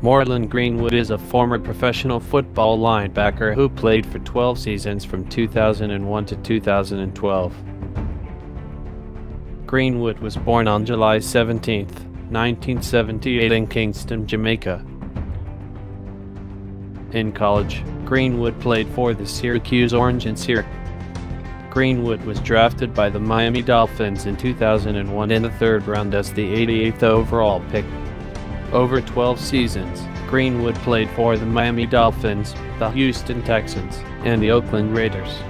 Morlon Greenwood is a former professional football linebacker who played for 12 seasons from 2001 to 2012. Greenwood was born on July 17, 1978 in Kingston, Jamaica. In college, Greenwood played for the Syracuse Orange and Syracuse. Greenwood was drafted by the Miami Dolphins in 2001 in the third round as the 88th overall pick. Over 12 seasons, Greenwood played for the Miami Dolphins, the Houston Texans, and the Oakland Raiders.